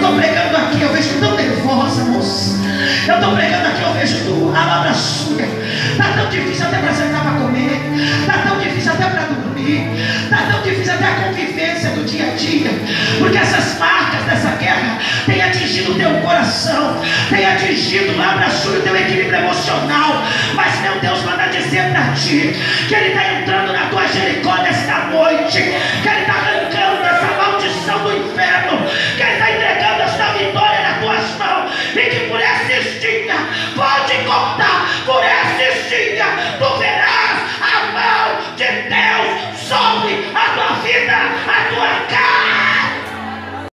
estou pregando aqui, eu vejo tão nervosa, moça. Eu estou pregando aqui, eu vejo tu, a palavra sua. Está tão difícil até para sentar para comer. Está tão difícil até para dormir. Está tão difícil até a convivência do dia a dia. Porque essas marcas dessa guerra têm atingido o teu coração. Têm atingido lá para o teu equilíbrio emocional. Mas meu Deus manda dizer para ti que Ele está entrando na